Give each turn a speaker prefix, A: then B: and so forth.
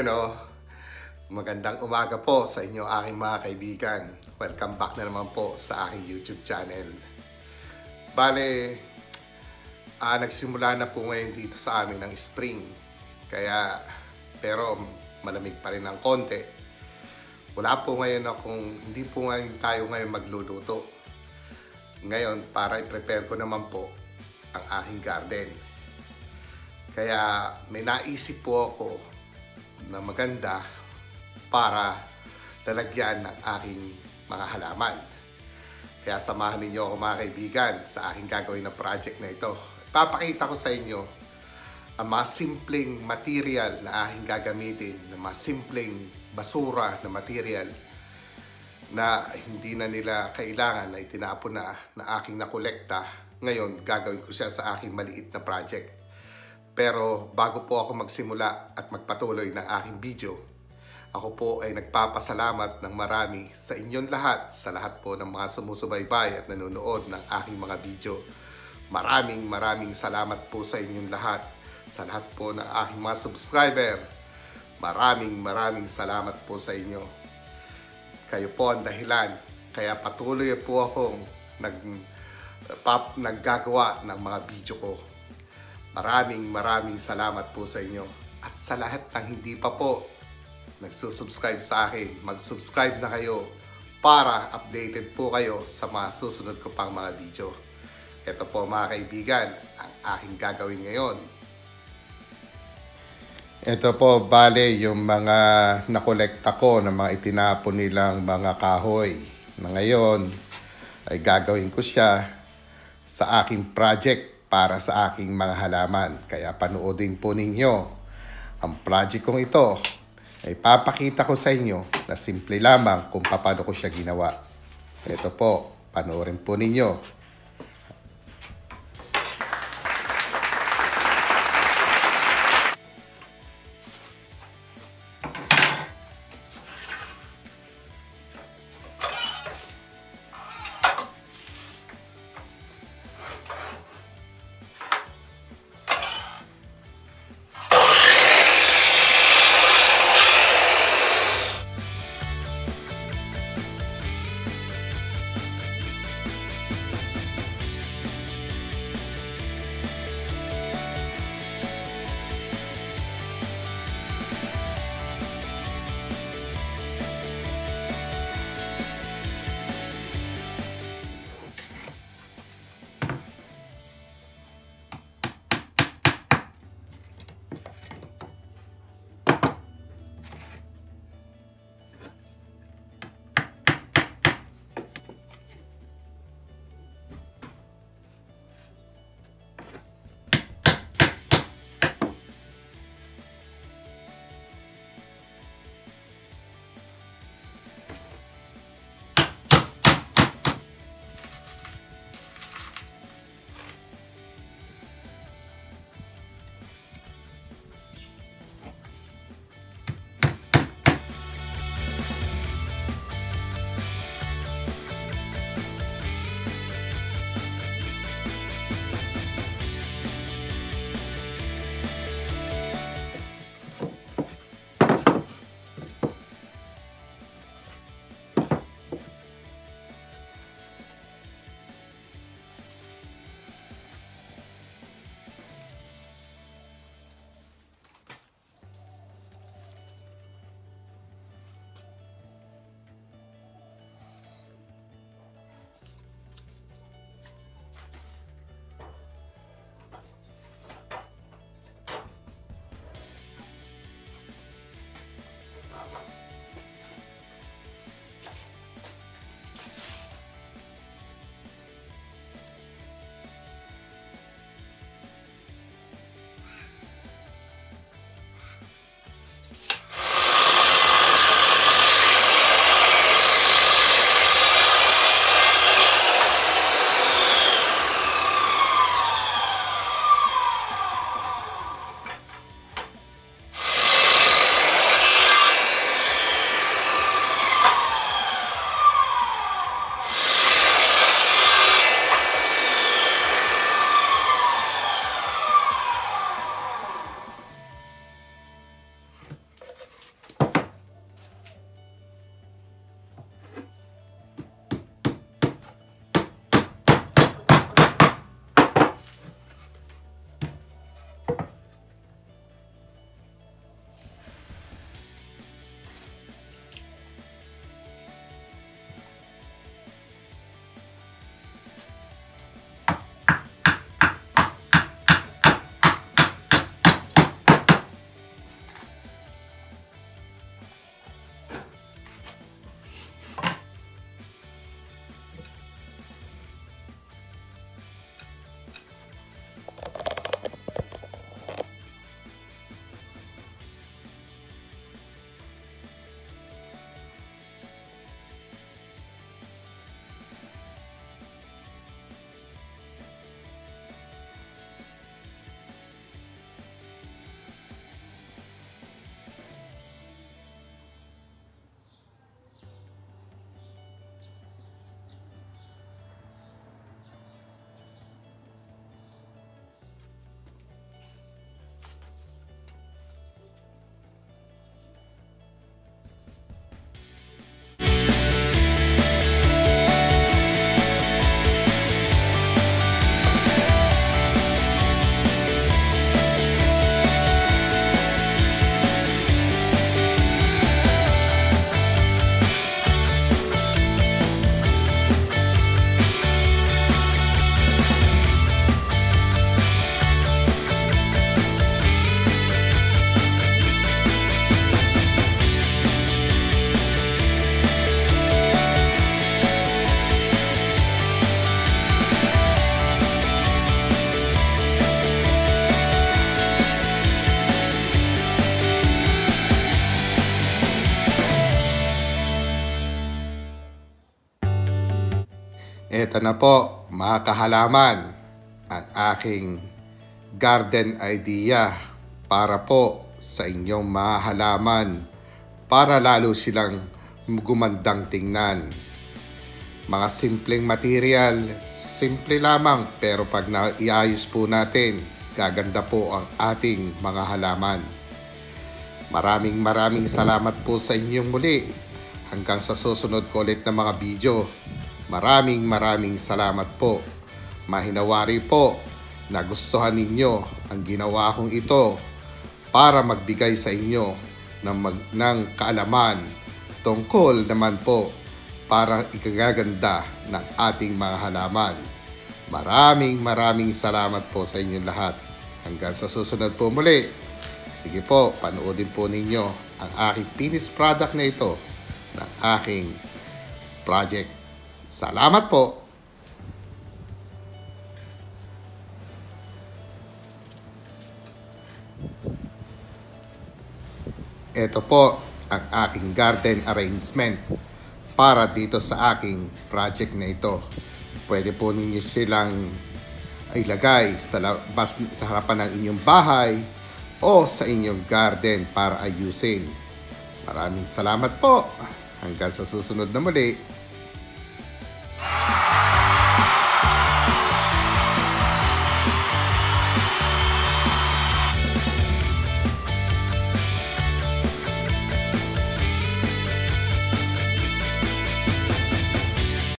A: know, magandang umaga po sa inyo aking mga kaibigan. Welcome back na naman po sa aking YouTube channel. Bale, ah, nagsimula na po ngayon dito sa amin ng spring. Kaya, pero malamig pa rin ng konti. Wala po ngayon akong, hindi po ngayon tayo ngayon magluluto. Ngayon, para i-prepare ko naman po ang aking garden. Kaya may naisip po ako na maganda para lalagyan ng aking mga halaman. Kaya samahan ninyo ako mga kaibigan sa aking gagawin na project na ito. Papakita ko sa inyo ang mga simpleng material na aking gagamitin, na mga simpleng basura na material na hindi na nila kailangan na itinapon na na aking nakolekta. Ngayon, gagawin ko siya sa aking maliit na project. Pero bago po ako magsimula at magpatuloy ng aking video, ako po ay nagpapasalamat ng marami sa inyong lahat, sa lahat po ng mga sumusubaybay at nanonood ng aking mga video. Maraming maraming salamat po sa inyong lahat, sa lahat po ng aking mga subscriber. Maraming maraming salamat po sa inyo. Kayo po ang dahilan, kaya patuloy po akong nag, pap, naggagawa ng mga video ko. Maraming maraming salamat po sa inyo. At sa lahat ng hindi pa po nagsusubscribe sa akin, mag-subscribe na kayo para updated po kayo sa mga susunod ko pang mga video. Ito po mga kaibigan, ang aking gagawin ngayon. Ito po, bale, yung mga nakolekta ko ng mga itinapon nilang mga kahoy na ngayon ay gagawin ko siya sa aking project para sa aking mga halaman. Kaya panoodin po ninyo ang project kong ito. Ay papakita ko sa inyo na simple lamang kung paano ko siya ginawa. Ito po, panoorin po ninyo. Ito na po, mga kahalaman, ang aking garden idea para po sa inyong mga halaman para lalo silang gumandang tingnan. Mga simpleng material, simple lamang pero pag naiayos po natin, gaganda po ang ating mga halaman. Maraming maraming salamat po sa inyong muli. Hanggang sa susunod ko ulit na mga video. Maraming maraming salamat po. Mahinawari po na gustuhan ninyo ang ginawa kong ito para magbigay sa inyo ng, mag, ng kaalaman tungkol naman po para ikagaganda ng ating mga halaman. Maraming maraming salamat po sa inyong lahat. Hanggang sa susunod po muli. Sige po, panoodin po ninyo ang aking finished product na ito ng aking project. Salamat po! Ito po ang aking garden arrangement para dito sa aking project na ito. Pwede po ninyo silang ilagay sa labas sa harapan ng inyong bahay o sa inyong garden para ayusin. Maraming salamat po. Hanggang sa susunod na muli.